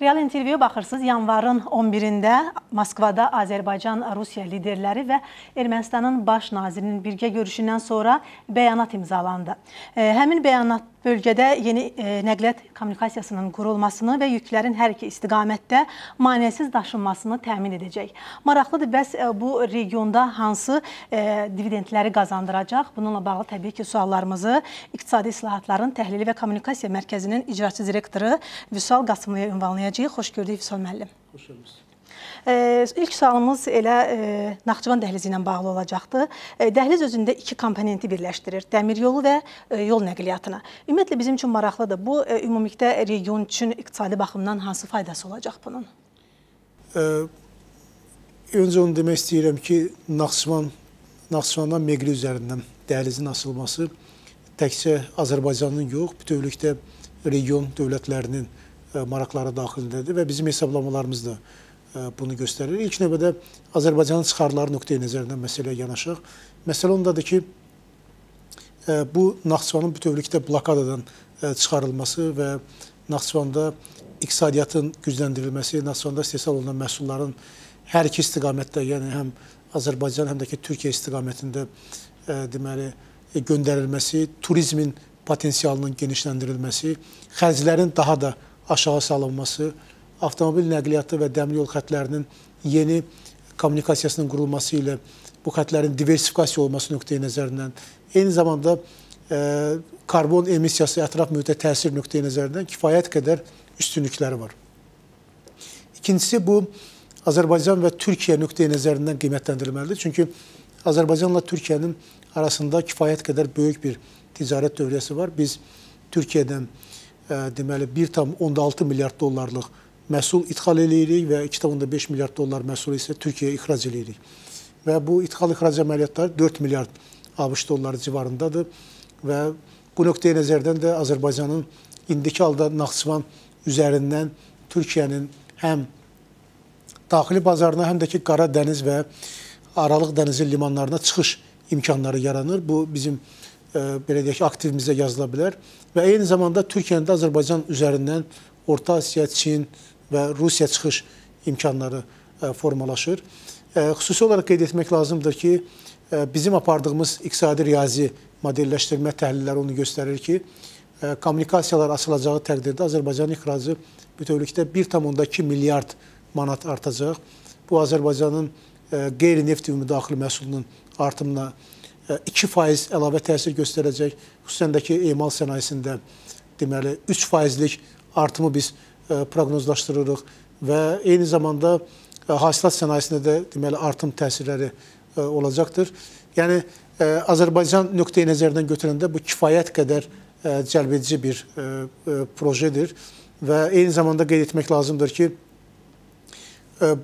Real intervyuya baxırsınız. Yanvarın 11-də Moskvada Azərbaycan-Rusiya liderləri və Ermənistanın baş nazirinin birgə görüşündən sonra bəyanat imzalandı. Həmin bəyanat bölgədə yeni e, nəqliyyat kommunikasiyasının qurulmasını və yüklərin hər iki istiqamətdə maneəsiz daşınmasını təmin edəcək. Maraqlıdır, bəs e, bu regionda hansı e, dividendləri qazandıracaq? Bununla bağlı təbii ki, suallarımızı İqtisadi İslahatların Təhlili və Kommunikasiya Mərkəzinin icraçı direktoru Vüsal Qasımlıya ünvanlayacağıq. Xoş gördük Vüsal müəllim. Xoş gördük. İlk sualımız elə Naxçıvan dəhlizi ilə bağlı olacaqdı. Dəhliz özündə iki komponenti birləşdirir. Dəmir yolu və yol nəqliyyatına. Ümumiyyətlə bizim üçün maraqlıdır. Bu ümumilikdə region üçün iqtisadi baxımdan hansı faydası olacaq bunun? Öncə onu demək istəyirəm ki, Naxçıvan Naxçıvandan Meqli üzərindən dəhlizin açılması təkcə Azərbaycanın yox, bütövlükdə region dövlətlərinin maraqları daxilindədir və bizim hesablamalarımız da bunu göstərir. İlk növbədə Azərbaycanın çıxarları nöqteyi nəzərindən məsələyə yanaşaq. Məsələ ondadır ki, bu Naxçıvanın bütövlükdə blokadadan çıxarılması və Naxçıvanda iqtisadiyyatın gücləndirilməsi, Naxçıvanda istehsal olunan məhsulların hər iki istiqamətdə, yəni həm Azərbaycan, həm də ki, Türkiyə istiqamətində deməli göndərilməsi, turizmin potensialının genişləndirilməsi, xərclərin daha da aşağı salınması, avtomobil nəqliyyatı və dəmir yol xətlərinin yeni kommunikasiyasının qurulması ilə bu xətlərin diversifikasiya olması nöqteyi nəzərindən, eyni zamanda e, karbon emissiyası ətraf mühitə təsir nöqteyi nəzərindən kifayət qədər üstünlükləri var. İkincisi bu Azərbaycan və Türkiyə nöqteyi nəzərindən qiymətləndirilməlidir. Çünki Azərbaycanla Türkiyənin arasında kifayət qədər böyük bir ticarət dövriyyəsi var. Biz Türkiyədən e, deməli 1,6 milyard dollarlıq məhsul ixal eləyirik və 2,5 milyard dollar məhsul isə Türkiyəyə ixrac eləyirik. Və bu ixal-ixrac əməliyyatları 4 milyard ABŞ dolları civarındadır və bu nöqteyi nəzərdən də Azərbaycanın indiki halda Naxçıvan üzərindən Türkiyənin həm daxili bazarına, həm də ki, Qara dəniz və Aralıq dənizi limanlarına çıxış imkanları yaranır. Bu bizim e, belə deyək ki, aktivimizə yazıla bilər və eyni zamanda Türkiyənin də Azərbaycan üzərindən Orta Asiya, Çin, və Rusiya çıxış imkanları e, formalaşır. E, xüsusi olaraq qeyd etmək lazımdır ki, e, bizim apardığımız iqtisadi riyazi modelləşdirmə təhlilləri onu göstərir ki, kommunikasiyalar açılacağı təqdirdə Azərbaycan ixracı bütövlükdə 1,2 milyard manat artacaq. Bu Azərbaycanın qeyri-neft ümumi daxili məhsulunun artımına 2% əlavə təsir göstərəcək. Xüsusən də ki, emal sənayesində deməli 3%lik artımı biz proqnozlaşdırırıq və eyni zamanda e, hasilat sənayesində də deməli artım təsirləri e, olacaqdır. Yəni Azərbaycan nöqteyi nəzərdən götürəndə bu kifayət qədər cəlbedici bir projedir və eyni zamanda qeyd etmək lazımdır ki,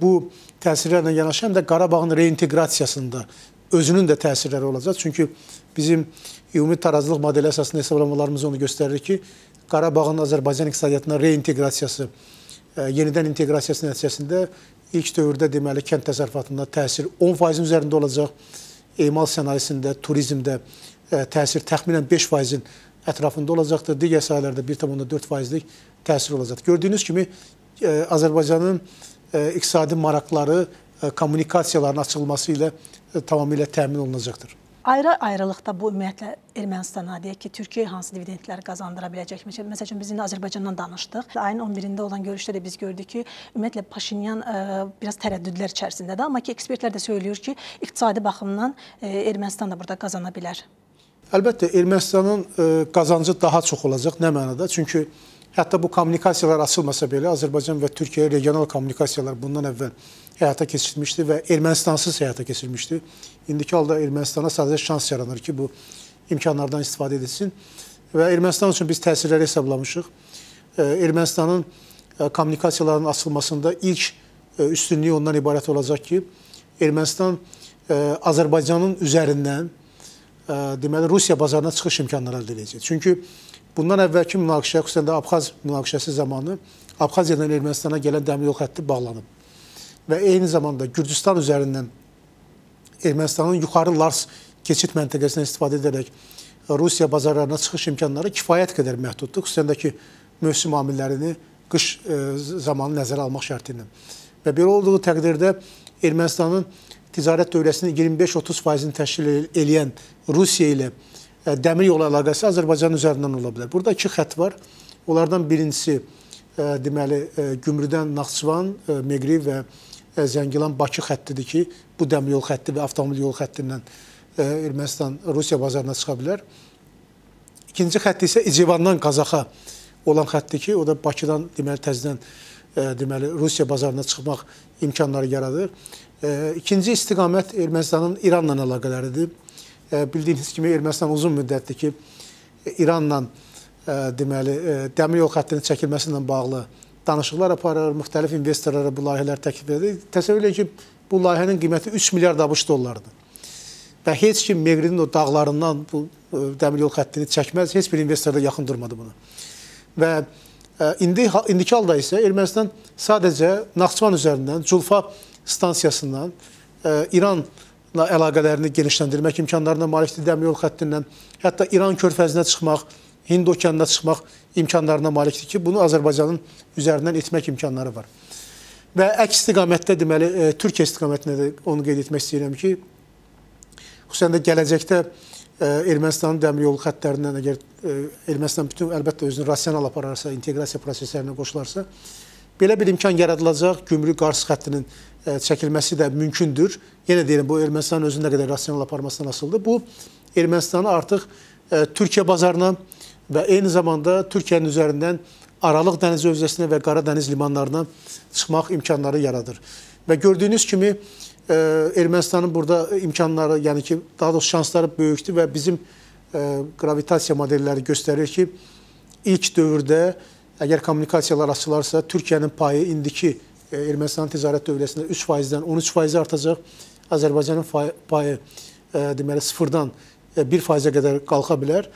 bu təsirlərlə yanaşı həm də Qarabağın reinteqrasiyasında özünün də təsirləri olacaq. Çünki bizim ümumi tarazlıq modeli əsasında hesablamalarımız onu göstərir ki, Qarabağın Azərbaycan iqtisadiyyatına reinteqrasiyası, e, yenidən inteqrasiyası nəticəsində ilk dövrdə deməli kənd təsərrüfatında təsir 10%-in üzərində olacaq. Emal sənayesində, turizmdə e, təsir təxminən 5%-in ətrafında olacaqdır. Digər sahələrdə 1,4%lik təsir olacaq. Gördüyünüz kimi e, Azərbaycanın iqtisadi maraqları kommunikasiyaların açılması ilə tamamilə təmin olunacaqdır. Ayrı-ayrılıqda bu ümumiyyətlə Ermənistana deyək ki, Türkiyə hansı dividendləri qazandıra biləcək? Məsələn, üçün biz indi Azərbaycandan danışdıq. Ayın 11-də olan görüşdə də biz gördük ki, ümumiyyətlə Paşinyan ə, e, biraz tərəddüdlər içərisindədir, amma ki, ekspertlər də söyləyir ki, iqtisadi baxımdan ə, e, Ermənistan da burada qazana bilər. Əlbəttə Ermənistanın ə, e, qazancı daha çox olacaq. Nə mənada? Çünki hətta bu kommunikasiyalar açılmasa belə Azərbaycan və Türkiyə regional kommunikasiyalar bundan əvvəl həyata keçirilmişdi və Ermənistansız həyata keçirilmişdi. İndiki halda Ermənistana sadəcə şans yaranır ki, bu imkanlardan istifadə edilsin və Ermənistan üçün biz təsirləri hesablamışıq. Ermənistanın kommunikasiyaların açılmasında ilk üstünlüyü ondan ibarət olacaq ki, Ermənistan Azərbaycanın üzərindən deməli Rusiya bazarına çıxış imkanları əldə edəcək. Çünki bundan əvvəlki münaqişə, xüsusən də Abxaz münaqişəsi zamanı Abxaziyadan Ermənistana gələn dəmir yol xətti bağlanıb və eyni zamanda Gürcüstan üzərindən Ermənistanın yuxarı Lars keçid məntəqəsindən istifadə edərək Rusiya bazarlarına çıxış imkanları kifayət qədər məhduddur. Xüsusən də ki, mövsüm amillərini qış zamanı nəzərə almaq şərti ilə. Və belə olduğu təqdirdə Ermənistanın ticarət dövriyyəsinin 25-30%-ni təşkil edən Rusiya ilə dəmir yolu əlaqəsi Azərbaycan üzərindən ola bilər. Burada iki xətt var. Onlardan birincisi deməli Gümrüdən Naxçıvan, Meqri və Zəngilan-Bakı xəttidir ki, bu dəmir yol xətti və avtomobil yolu xəttindən Ermənistan Rusiya bazarına çıxa bilər. İkinci xətt isə İcivandan Qazaxa olan xəttdir ki, o da Bakıdan deməli təzədən deməli Rusiya bazarına çıxmaq imkanları yaradır. İkinci istiqamət Ermənistanın İranla əlaqələridir. Bildiyiniz kimi Ermənistan uzun müddətdir ki, İranla deməli dəmir yol xəttinin çəkilməsi ilə bağlı danışıqlar aparır, müxtəlif investorlara bu layihələr təklif edir. Təsəvvür edin ki, bu layihənin qiyməti 3 milyard ABŞ dollarıdır. Və heç kim Meqrinin o dağlarından bu e, dəmir yol xəttini çəkməz. Heç bir investor da yaxın durmadı buna. Və e, indi indiki halda isə Ermənistan sadəcə Naxçıvan üzərindən Culfa stansiyasından e, İranla əlaqələrini genişləndirmək imkanlarına malikdir dəmir yol xəttindən. Hətta İran körfəzinə çıxmaq, Hind okeanına çıxmaq imkanlarına malikdir ki, bunu Azərbaycanın üzərindən etmək imkanları var. Və əks istiqamətdə deməli Türkiyə istiqamətində də onu qeyd etmək istəyirəm ki, Xüsusən də gələcəkdə e, Ermənistanın dəmir yolu xəttlərindən əgər e, Ermənistan bütün əlbəttə özünü rasional apararsa, inteqrasiya proseslərinə qoşularsa, belə bir imkan yaradılacaq. Gümrük qarşı xəttinin e, çəkilməsi də mümkündür. Yenə deyirəm, bu Ermənistanın özünün nə qədər rasional aparmasından asılıdır. Bu Ermənistanı artıq Türkiyə bazarına və eyni zamanda Türkiyənin üzərindən Aralıq dəniz hövzəsinə və Qara dəniz limanlarına çıxmaq imkanları yaradır. Və gördüyünüz kimi Ermənistanın burada imkanları, yəni ki, daha doğrusu şansları böyükdür və bizim qravitasiya modelləri göstərir ki, ilk dövrdə əgər kommunikasiyalar açılarsa, Türkiyənin payı indiki Ermənistanın ticarət dövriyyəsində 3%-dən 13% artacaq. Azərbaycanın payı deməli 0-dan 1%-ə qədər qalxa bilər.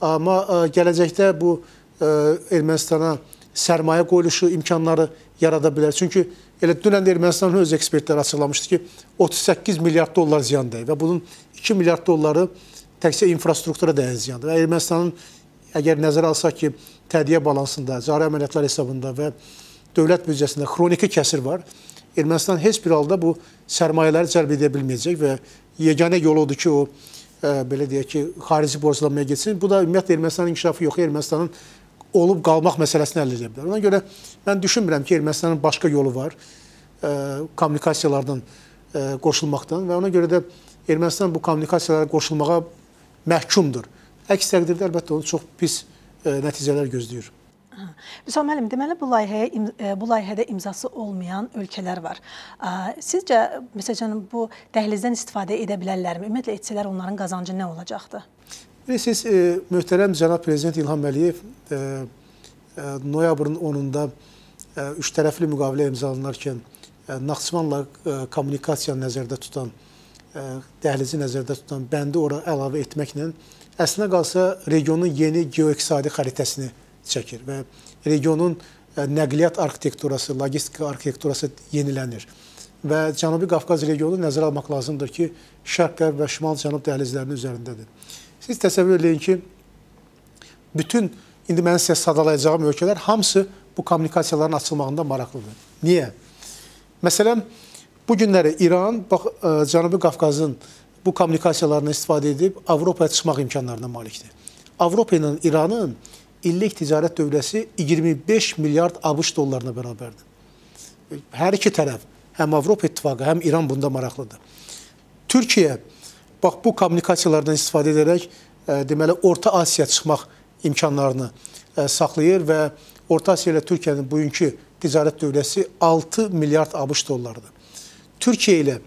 Amma gələcəkdə bu Ermənistana sərmayə qoyuluşu imkanları yarada bilər. Çünki Elə dünən də Ermənistanın öz ekspertləri açıqlamışdı ki, 38 milyard dollar ziyan dəyib və bunun 2 milyard dolları təkcə infrastruktura dəyən ziyandır. Və Ermənistanın əgər nəzərə alsaq ki, tədiyyə balansında, cari əməliyyatlar hesabında və dövlət büdcəsində xroniki kəsir var, Ermənistan heç bir halda bu sərmayələri cəlb edə bilməyəcək və yeganə yol odur ki, o ə, belə deyək ki, xarici borclanmaya getsin. Bu da ümumiyyətlə Ermənistanın inkişafı yox, Ermənistanın olub qalmaq məsələsini həll edə bilər. Ona görə mən düşünmürəm ki, Ermənistanın başqa yolu var ə, kommunikasiyalardan ə, qoşulmaqdan və ona görə də Ermənistan bu kommunikasiyalara qoşulmağa məhkumdur. Əks təqdirdə əlbəttə onu çox pis ə, nəticələr gözləyir. Vüsal müəllim, deməli bu layihəyə bu layihədə imzası olmayan ölkələr var. Sizcə məsələn bu dəhlizdən istifadə edə bilərlərmi? Ümumiyyətlə etsələr onların qazancı nə olacaqdı? Bilirsiniz, e, möhtərəm cənab prezident İlham Əliyev e, e, noyabrın 10-da e, üç tərəfli müqavilə imzalanarkən e, Naxçıvanla e, kommunikasiyanı nəzərdə tutan, e, dəhlizi nəzərdə tutan bəndi ora əlavə etməklə əslinə qalsa regionun yeni geoiqtisadi xəritəsini çəkir və regionun e, nəqliyyat arxitekturası, logistika arxitekturası yenilənir. Və Cənubi Qafqaz regionu nəzərə almaq lazımdır ki, şərq-qərb və şimal-cənub dəhlizlərinin üzərindədir. Siz təsəvvür edin ki, bütün indi mənim sizə sadalayacağım ölkələr hamısı bu kommunikasiyaların açılmağında maraqlıdır. Niyə? Məsələn, bu günləri İran bax e, Cənubi Qafqazın bu kommunikasiyalarından istifadə edib Avropaya çıxmaq imkanlarına malikdir. Avropa ilə İranın illik ticarət dövriyyəsi 25 milyard ABŞ dollarına bərabərdir. Hər iki tərəf, həm Avropa İttifaqı, həm İran bunda maraqlıdır. Türkiyə bax bu kommunikasiyalardan istifadə edərək ə, e, deməli Orta Asiya çıxmaq imkanlarını ə, e, saxlayır və Orta Asiya ilə Türkiyənin bugünkü ticarət dövriyyəsi 6 milyard ABŞ dollarıdır. Türkiyə ilə ə,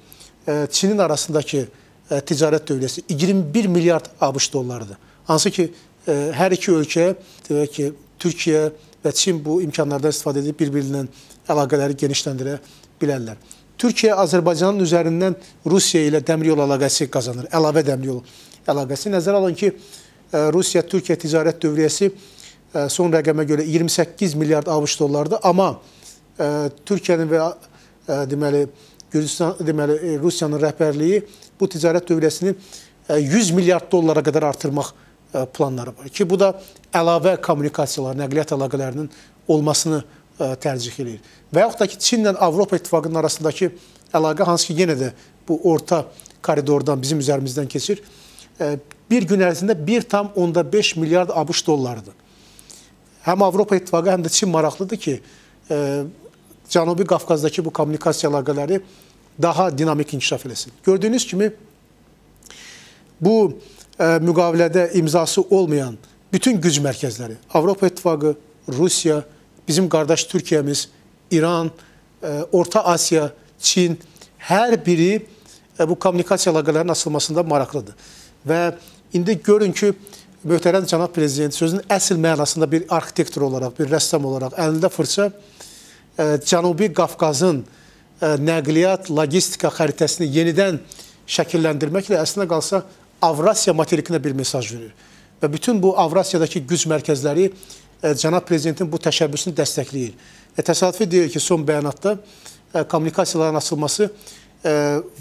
e, Çinin arasındakı ə, ticarət dövriyyəsi 21 milyard ABŞ dollarıdır. Hansı ki, ə, hər iki ölkə, deyək ki, Türkiyə və Çin bu imkanlardan istifadə edib bir-birindən əlaqələri genişləndirə bilərlər. Türkiyə Azərbaycanın üzərindən Rusiya ilə dəmir yolu əlaqəsi qazanır. Əlavə dəmir yolu əlaqəsi. Nəzərə alın ki, e, Rusiya-Türkiyə ticarət dövriyyəsi e, son rəqəmə görə 28 milyard ABŞ dollardır, amma e, Türkiyənin və deməli Gürcüstan deməli Rusiyanın rəhbərliyi bu ticarət dövriyyəsini 100 milyard dollara qədər artırmaq planları var ki, bu da əlavə kommunikasiyalar, nəqliyyat əlaqələrinin olmasını tərcih edir. Və yaxud da ki, Çinlə Avropa İttifaqının arasındakı əlaqə hansı ki, yenə də bu orta koridordan bizim üzərimizdən keçir. Bir gün ərzində 1,5 milyard ABŞ dollarıdır. Həm Avropa İttifaqı, həm də Çin maraqlıdır ki, Cənubi Qafqazdakı bu kommunikasiya əlaqələri daha dinamik inkişaf eləsin. Gördüyünüz kimi bu müqavilədə imzası olmayan bütün güc mərkəzləri, Avropa İttifaqı, Rusiya, bizim qardaş Türkiyəmiz, İran, Orta Asiya, Çin hər biri bu kommunikasiya əlaqələrinin açılmasında maraqlıdır. Və indi görün ki, möhtərəm cənab prezident sözün əsl mənasında bir arxitektor olaraq, bir rəssam olaraq əlində fırça Cənubi Qafqazın nəqliyyat, logistika xəritəsini yenidən şəkilləndirməklə əslində qalsa Avrasiya materikinə bir mesaj verir. Və bütün bu Avrasiyadakı güc mərkəzləri cənab prezidentin bu təşəbbüsünü dəstəkləyir. Və təsadüfi deyir ki, son bəyanatda kommunikasiyaların açılması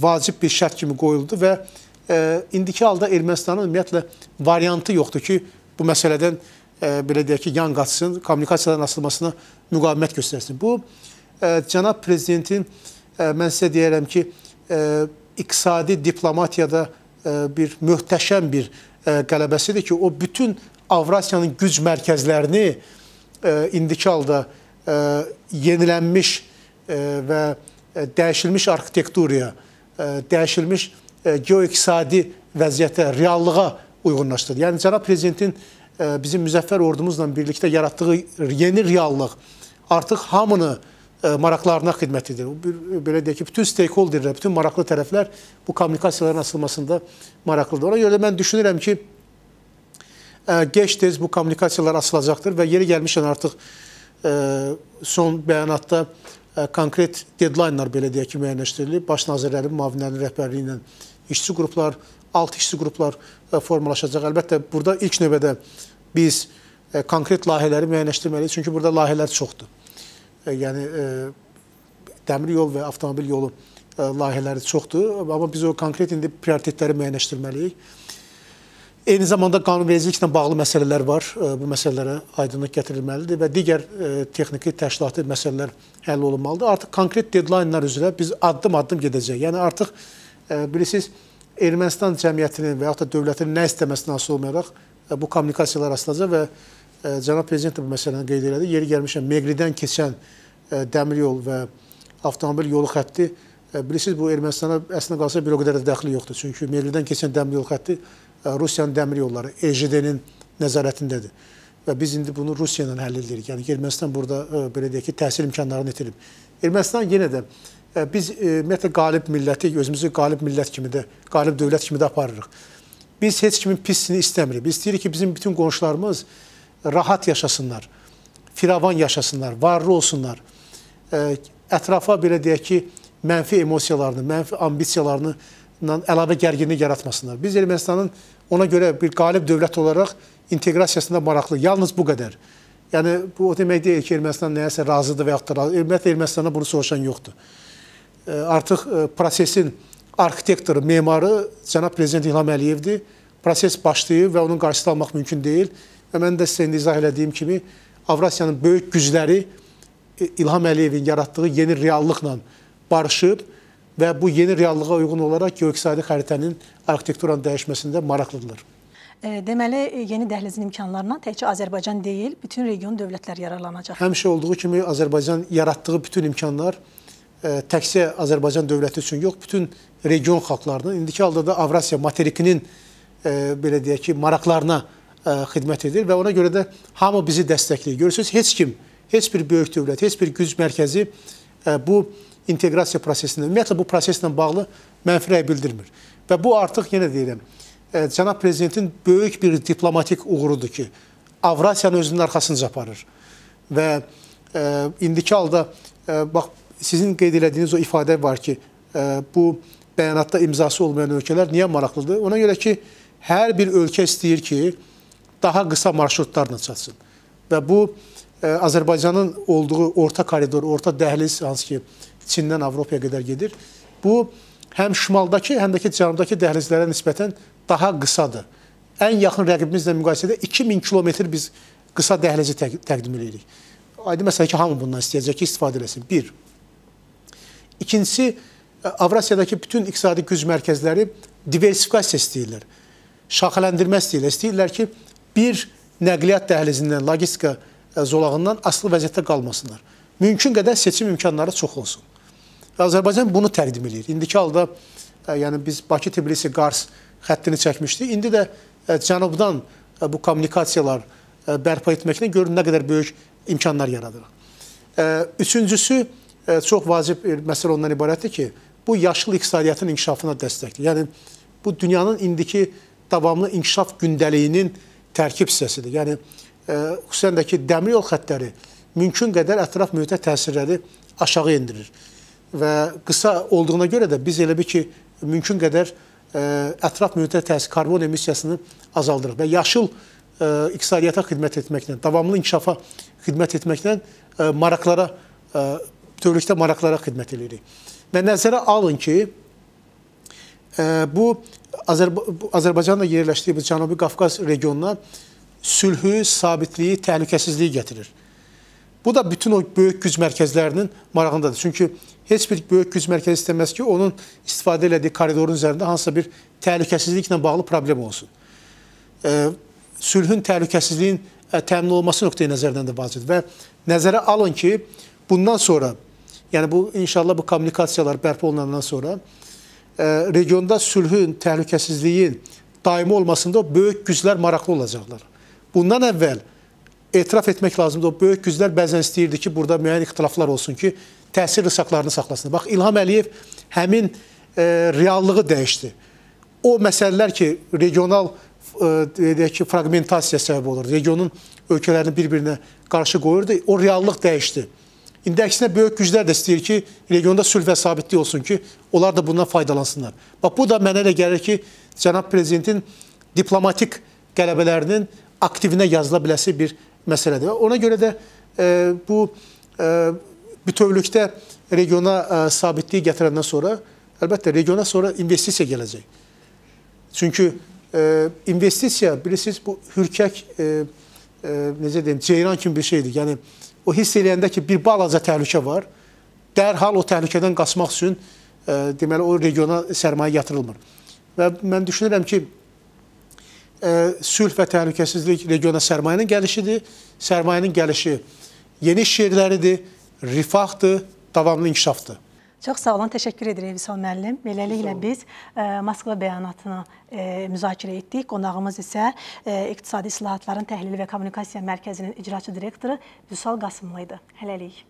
vacib bir şərt kimi qoyuldu və indiki halda Ermənistanın ümumiyyətlə variantı yoxdur ki, bu məsələdən belə deyək ki, yan qaçsın, kommunikasiyaların açılmasına müqavimət göstərsin. Bu, cənab prezidentin, mən sizə deyərəm ki, iqtisadi diplomatiyada bir möhtəşəm bir qələbəsidir ki, o bütün Avrasiyanın güc mərkəzlərini indiki halda yenilənmiş və dəyişilmiş arxitekturaya, dəyişilmiş geoiqtisadi vəziyyətə, reallığa uyğunlaşdırır. Yəni, cənab prezidentin bizim müzəffər ordumuzla birlikdə yaratdığı yeni reallıq artıq hamını maraqlarına xidmət edir. Belə deyək ki, bütün stakeholderlər, bütün maraqlı tərəflər bu kommunikasiyaların açılmasında maraqlıdır. Ona görə də mən düşünürəm ki, gec-tez bu kommunikasiyalar açılacaqdır və yeri gəlmişən artıq son bəyanatda konkret deadline-lar belə deyək ki, müəyyənləşdirilib. Baş nazirlərin, müavinlərinin rəhbərliyi ilə işçi qruplar, alt işçi qruplar formalaşacaq. Əlbəttə, burada ilk növbədə biz konkret layihələri müəyyənləşdirməliyik. Çünki burada layihələr çoxdur. Yəni, dəmir yol və avtomobil yolu layihələri çoxdur. Amma biz o konkret indi prioritetləri müəyyənləşdirməliyik. Eyni zamanda qanunvericiliklə bağlı məsələlər var. Bu məsələlərə aydınlıq gətirilməlidir və digər texniki təşkilati məsələlər həll olunmalıdır. Artıq konkret deadline-lar üzrə biz addım-addım gedəcəyik. Yəni artıq bilirsiniz, Ermənistan cəmiyyətinin və yaxud da dövlətin nə istəməsindən asılı olmayaraq bu kommunikasiyalar açılacaq və cənab prezident də bu məsələni qeyd elədi. Yeri gəlmişəm, Meqridən keçən dəmir yol və avtomobil yolu xətti bilirsiniz, bu Ermənistana əslində qalsa bir o qədər də dəxli yoxdur. Çünki Meqridən keçən dəmir yol xətti Rusiyanın dəmir yolları, EJD-nin nəzarətindədir. Və biz indi bunu Rusiya ilə həll edirik. Yəni Ermənistan burada belə deyək ki, təhsil imkanlarını itirib. Ermənistan yenə də biz ümumiyyətlə qalib milləti, özümüzü qalib millət kimi də, qalib dövlət kimi də aparırıq. Biz heç kimin pisini istəmirik. Biz istəyirik ki, bizim bütün qonşularımız rahat yaşasınlar, firavan yaşasınlar, varlı olsunlar. Ətrafa belə deyək ki, mənfi emosiyalarını, mənfi ambisiyalarını əlavə gərginlik yaratmasınlar. Biz Ermənistanın ona görə bir qalib dövlət olaraq inteqrasiyasında maraqlı. Yalnız bu qədər. Yəni, bu o demək deyil ki, Ermənistan nəyəsə razıdır və yaxud da razı. Ümumiyyətlə, Ermənistana bunu soruşan yoxdur. Artıq prosesin arxitektoru, memarı cənab prezident İlham Əliyevdir. Proses başlayıb və onun qarşısını almaq mümkün deyil. Və mən də sizə indi izah elədiyim kimi, Avrasiyanın böyük gücləri İlham Əliyevin yaratdığı yeni reallıqla barışıb və bu yeni reallığa uyğun olaraq geoiqtisadi xəritənin arxitekturanın dəyişməsində maraqlıdırlar. Deməli, yeni dəhlizin imkanlarından təkcə Azərbaycan deyil, bütün region dövlətlər yararlanacaq. Həmişə olduğu kimi Azərbaycan yaratdığı bütün imkanlar təkcə Azərbaycan dövləti üçün yox, bütün region xalqlarının, indiki halda da Avrasiya materikinin belə deyək ki, maraqlarına xidmət edir və ona görə də hamı bizi dəstəkləyir. Görürsünüz, heç kim, heç bir böyük dövlət, heç bir güc mərkəzi bu inteqrasiya prosesində, ümumiyyətlə bu proseslə bağlı mənfi rəy bildirmir. Və bu artıq yenə deyirəm, cənab prezidentin böyük bir diplomatik uğurudur ki, Avrasiyanı özünün arxasınca aparır. Və e, indiki halda e, bax sizin qeyd elədiyiniz o ifadə var ki, e, bu bəyanatda imzası olmayan ölkələr niyə maraqlıdır? Ona görə ki, hər bir ölkə istəyir ki, daha qısa marşrutlarla çatsın. Və bu Azərbaycanın olduğu orta koridor, orta dəhliz hansı ki, Çindən Avropaya qədər gedir. Bu həm şimaldakı, həm də ki cənubdakı dəhlizlərə nisbətən daha qısadır. Ən yaxın rəqibimizlə müqayisədə 2000 kilometr biz qısa dəhlizi təq təqdim edirik. aydın məsələ ki, hamı bundan istəyəcək ki, istifadə eləsin. Bir. İkincisi, Avrasiyadakı bütün iqtisadi güc mərkəzləri diversifikasiya istəyirlər. Şaxələndirmə istəyirlər. İstəyirlər ki, bir nəqliyyat dəhlizindən, logistika zolağından asılı vəziyyətdə qalmasınlar. Mümkün qədər seçim imkanları çox olsun. Azərbaycan bunu təqdim edir. İndiki halda yəni biz Bakı-Tbilisi-Qars xəttini çəkmişdik. İndi də cənubdan bu kommunikasiyalar bərpa etməklə görün nə qədər böyük imkanlar yaradır. Üçüncüsü, çox vacib məsələ ondan ibarətdir ki, bu yaşıl iqtisadiyyatın inkişafına dəstəkdir. Yəni, bu dünyanın indiki davamlı inkişaf gündəliyinin tərkib hissəsidir. Yəni, xüsusən də ki, dəmir yol xəttləri mümkün qədər ətraf mühitə təsirləri aşağı endirir. Və qısa olduğuna görə də biz elə bir ki, mümkün qədər ətraf mühitə təsir, karbon emissiyasını azaldırıq və yaşıl iqtisadiyyata xidmət etməklə, davamlı inkişafa xidmət etməklə maraqlara, bütövlükdə maraqlara xidmət edirik. Və nəzərə alın ki, bu Azərbaycanla yerləşdiyi bu Cənubi Qafqaz regionuna sülhü, sabitliyi, təhlükəsizliyi gətirir. Bu da bütün o böyük güc mərkəzlərinin marağındadır. Çünki heç bir böyük güc mərkəzi istəməz ki, onun istifadə elədiyi koridorun üzərində hansısa bir təhlükəsizliklə bağlı problem olsun. E, sülhün, təhlükəsizliyin təmin olunması nöqteyi nəzərdən də vacibdir. Və nəzərə alın ki, bundan sonra, yəni bu inşallah bu kommunikasiyalar bərpa olunandan sonra e, regionda sülhün, təhlükəsizliyin daimi olmasında böyük güclər maraqlı olacaqlar. Bundan əvvəl etiraf etmək lazımdır. O böyük güclər bəzən istəyirdi ki, burada müəyyən ixtilaflar olsun ki, təsir rısaqlarını saxlasın. Bax, İlham Əliyev həmin e, reallığı dəyişdi. O məsələlər ki, regional e, deyək ki, fragmentasiya səbəb olur, regionun ölkələrini bir-birinə qarşı qoyurdu, o reallıq dəyişdi. İndi əksinə böyük güclər də istəyir ki, regionda sülh və sabitlik olsun ki, onlar da bundan faydalansınlar. Bax, bu da mənə elə gəlir ki, cənab prezidentin diplomatik qələbələrinin aktivinə yazıla biləsi bir məsələdir. Ona görə də e, bu e, bütövlükdə regiona e, sabitliyi gətirəndən sonra əlbəttə regiona sonra investisiya gələcək. Çünki e, investisiya bilirsiniz bu hürkək e, e, necə deyim, ceyran kimi bir şeydir. Yəni o hiss eləyəndə ki, bir balaca təhlükə var, dərhal o təhlükədən qaçmaq üçün e, deməli o regiona sərmayə yatırılmır. Və mən düşünürəm ki, sülh və təhlükəsizlik regiona sərmayənin gəlişidir. Sərmayənin gəlişi yeni iş yerləridir, rifahdır, davamlı inkişafdır. Çox sağ olun, təşəkkür edirik Vüsal müəllim. Beləliklə biz ə, Moskva bəyanatını ə, müzakirə etdik. Qonağımız isə ə, İqtisadi İslahatların Təhlili və Kommunikasiya Mərkəzinin icraçı direktoru Vüsal Qasımlı idi. Hələlik.